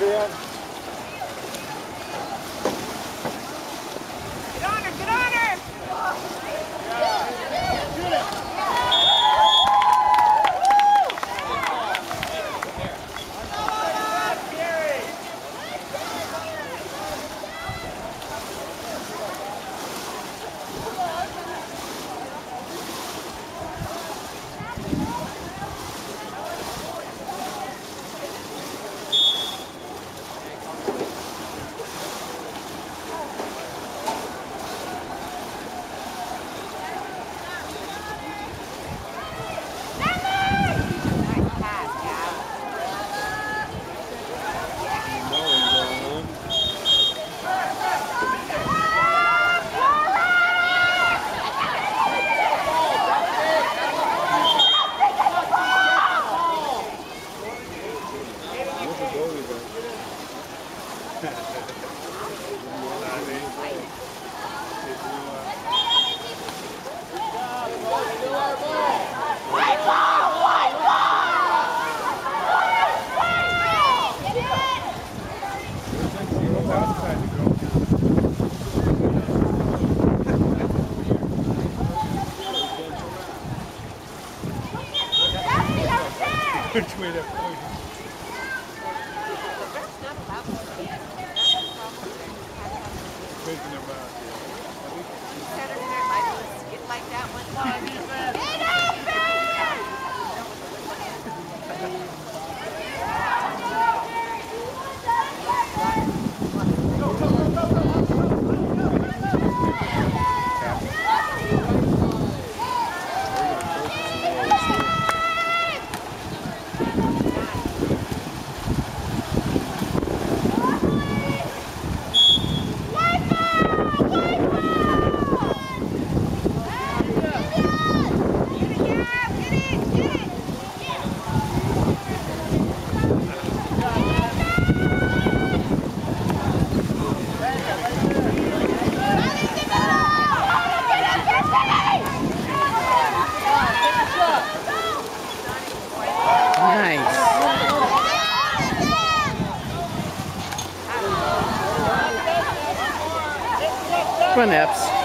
Put Which Come on,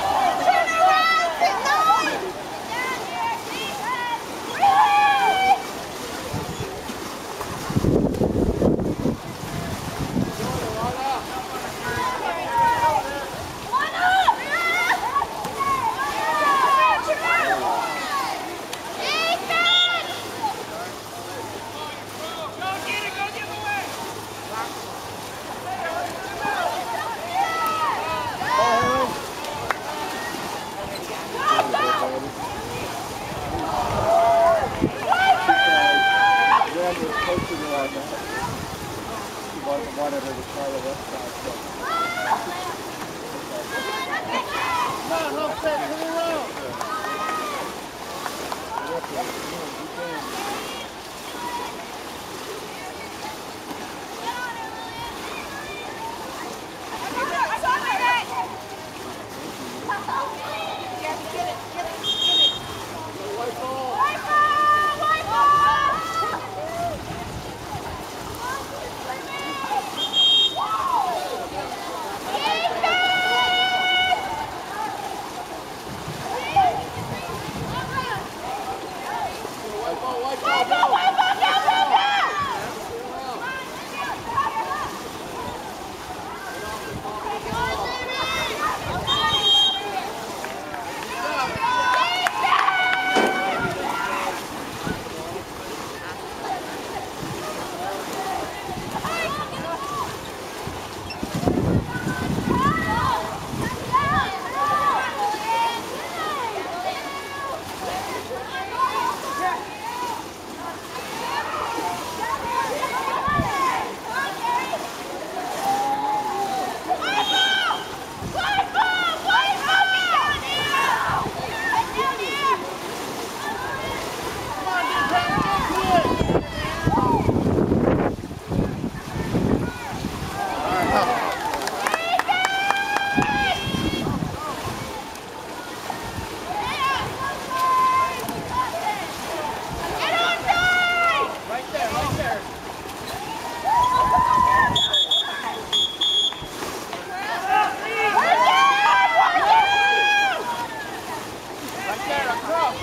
try the west side. Kom,